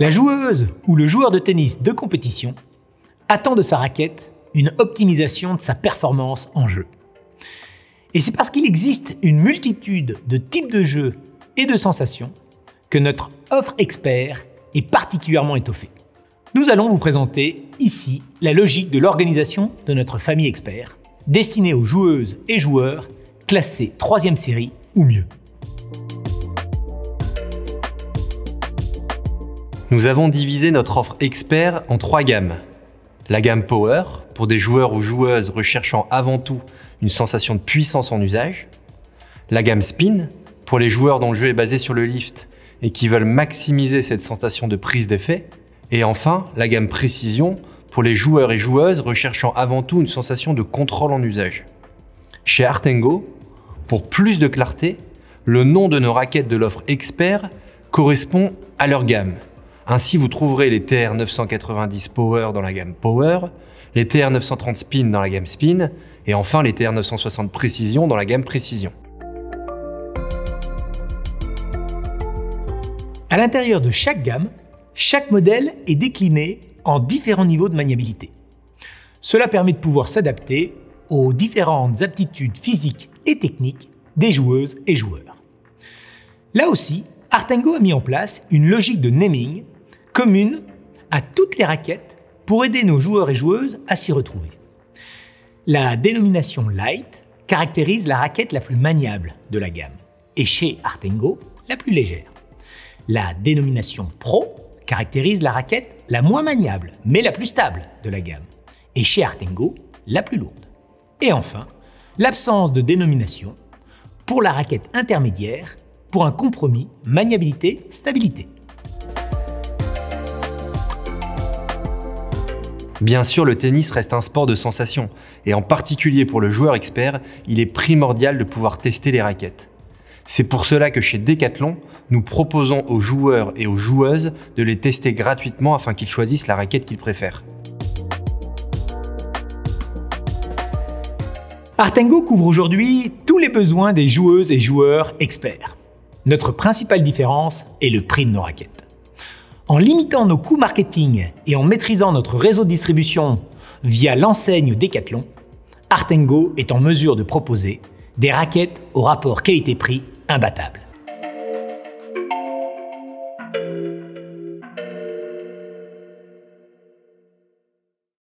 La joueuse ou le joueur de tennis de compétition attend de sa raquette une optimisation de sa performance en jeu. Et c'est parce qu'il existe une multitude de types de jeux et de sensations que notre offre expert est particulièrement étoffée. Nous allons vous présenter ici la logique de l'organisation de notre famille expert, destinée aux joueuses et joueurs classés 3 série ou mieux. Nous avons divisé notre offre expert en trois gammes. La gamme Power, pour des joueurs ou joueuses recherchant avant tout une sensation de puissance en usage. La gamme Spin, pour les joueurs dont le jeu est basé sur le lift et qui veulent maximiser cette sensation de prise d'effet. Et enfin, la gamme Précision, pour les joueurs et joueuses recherchant avant tout une sensation de contrôle en usage. Chez Artengo, pour plus de clarté, le nom de nos raquettes de l'offre expert correspond à leur gamme ainsi, vous trouverez les TR 990 Power dans la gamme Power, les TR 930 Spin dans la gamme Spin, et enfin les TR 960 Précision dans la gamme Précision. À l'intérieur de chaque gamme, chaque modèle est décliné en différents niveaux de maniabilité. Cela permet de pouvoir s'adapter aux différentes aptitudes physiques et techniques des joueuses et joueurs. Là aussi, Artengo a mis en place une logique de naming commune à toutes les raquettes pour aider nos joueurs et joueuses à s'y retrouver. La dénomination Light caractérise la raquette la plus maniable de la gamme et chez Artengo, la plus légère. La dénomination Pro caractérise la raquette la moins maniable mais la plus stable de la gamme et chez Artengo, la plus lourde. Et enfin, l'absence de dénomination pour la raquette intermédiaire pour un compromis maniabilité-stabilité. Bien sûr, le tennis reste un sport de sensation, et en particulier pour le joueur expert, il est primordial de pouvoir tester les raquettes. C'est pour cela que chez Decathlon, nous proposons aux joueurs et aux joueuses de les tester gratuitement afin qu'ils choisissent la raquette qu'ils préfèrent. Artengo couvre aujourd'hui tous les besoins des joueuses et joueurs experts. Notre principale différence est le prix de nos raquettes. En limitant nos coûts marketing et en maîtrisant notre réseau de distribution via l'enseigne Decathlon, Artengo est en mesure de proposer des raquettes au rapport qualité-prix imbattable.